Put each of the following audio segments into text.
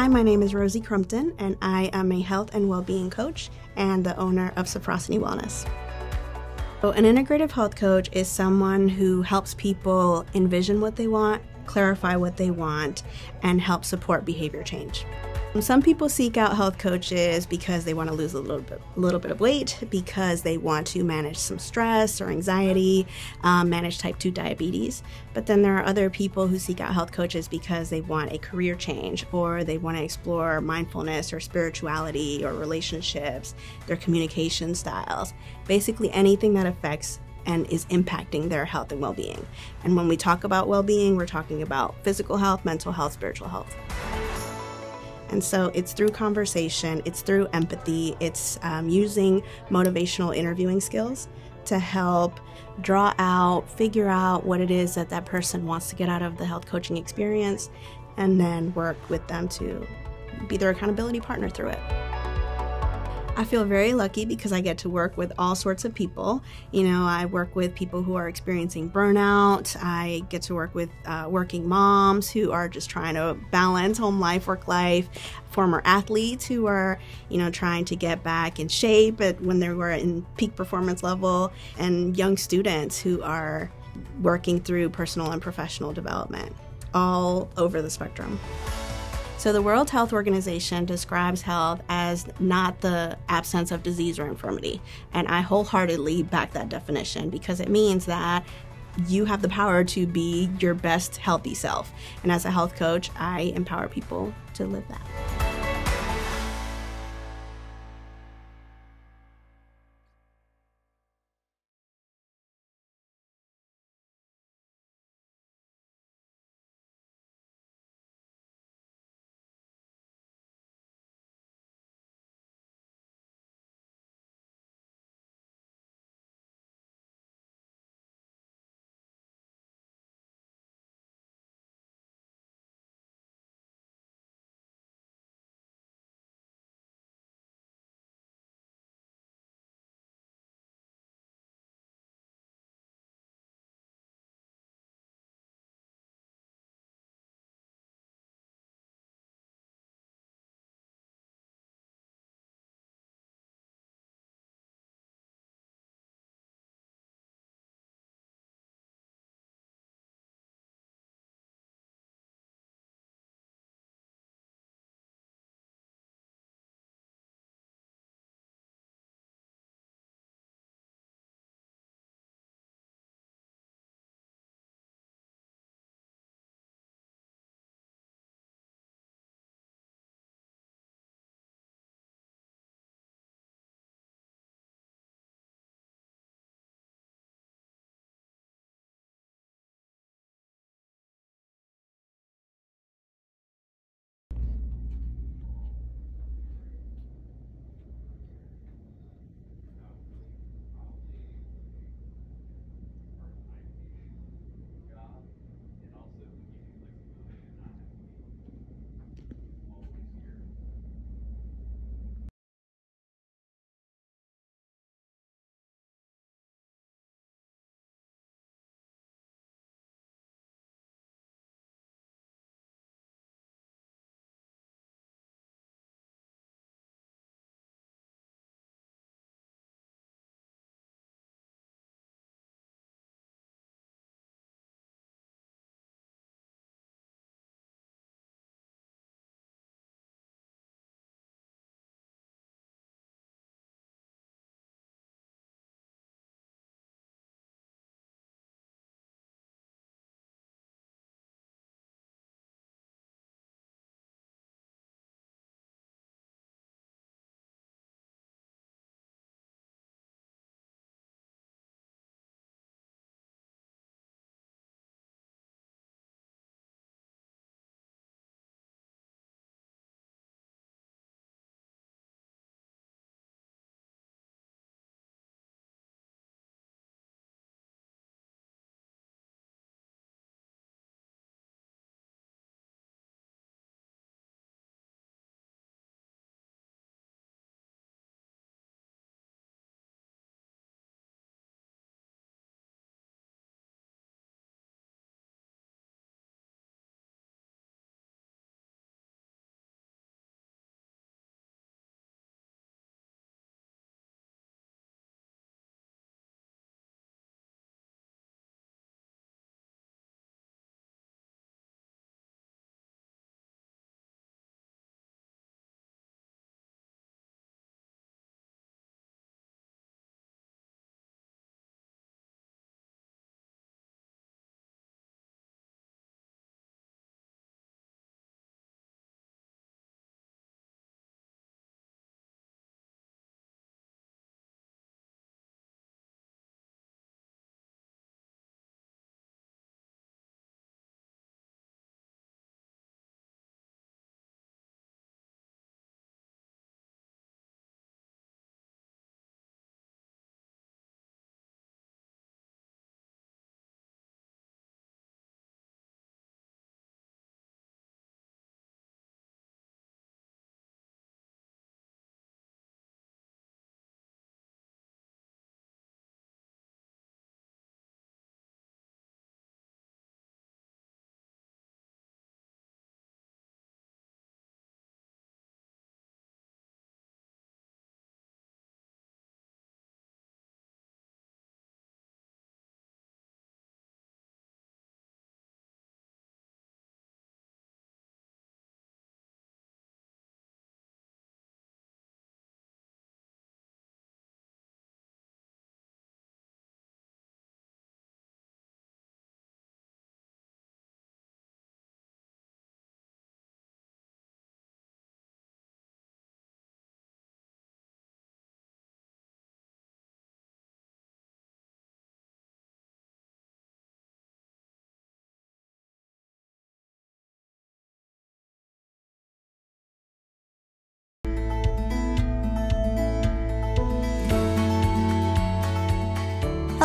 Hi, my name is Rosy Crumpton, and I am a health and well-being coach and the owner of Sophrosyne Wellness. So an integrative health coach is someone who helps people envision what they want, clarify what they want, and help support behavior change. Some people seek out health coaches because they want to lose a little bit, little bit of weight, because they want to manage some stress or anxiety, um, manage type 2 diabetes. But then there are other people who seek out health coaches because they want a career change or they want to explore mindfulness or spirituality or relationships, their communication styles, basically anything that affects and is impacting their health and well being. And when we talk about well being, we're talking about physical health, mental health, spiritual health. And so it's through conversation, it's through empathy, it's um, using motivational interviewing skills to help draw out, figure out what it is that that person wants to get out of the health coaching experience, and then work with them to be their accountability partner through it. I feel very lucky because I get to work with all sorts of people. You know, I work with people who are experiencing burnout. I get to work with uh, working moms who are just trying to balance home life, work life, former athletes who are, you know, trying to get back in shape at when they were in peak performance level, and young students who are working through personal and professional development all over the spectrum. So, the World Health Organization describes health as not the absence of disease or infirmity. And I wholeheartedly back that definition because it means that you have the power to be your best healthy self. And as a health coach, I empower people to live that.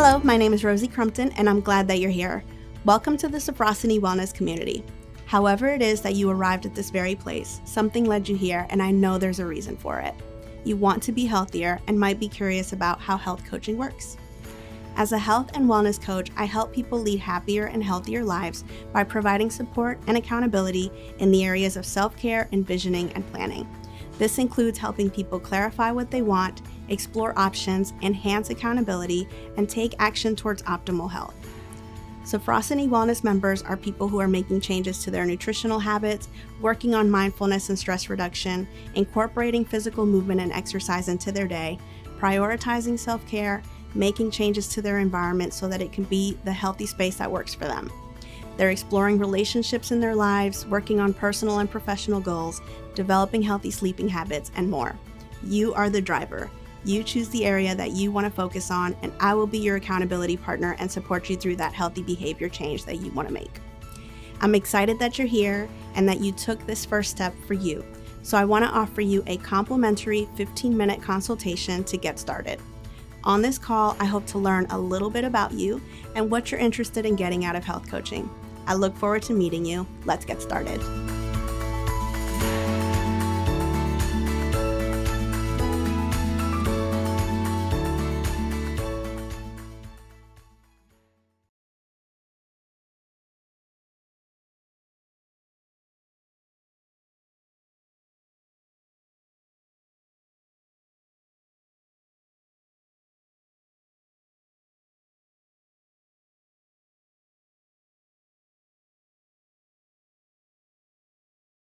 Hello, my name is Rosy Crumpton, and I'm glad that you're here. Welcome to the Sophrosyne Wellness community. However, it is that you arrived at this very place, something led you here, and I know there's a reason for it. You want to be healthier and might be curious about how health coaching works. As a health and wellness coach, I help people lead happier and healthier lives by providing support and accountability in the areas of self care, envisioning, and planning. This includes helping people clarify what they want, explore options, enhance accountability, and take action towards optimal health. Sophrosyne Wellness members are people who are making changes to their nutritional habits, working on mindfulness and stress reduction, incorporating physical movement and exercise into their day, prioritizing self care, making changes to their environment so that it can be the healthy space that works for them. They're exploring relationships in their lives, working on personal and professional goals, developing healthy sleeping habits, and more. You are the driver. You choose the area that you want to focus on, and I will be your accountability partner and support you through that healthy behavior change that you want to make. I'm excited that you're here and that you took this first step for you. So, I want to offer you a complimentary 15 minute consultation to get started. On this call, I hope to learn a little bit about you and what you're interested in getting out of health coaching. I look forward to meeting you. Let's get started.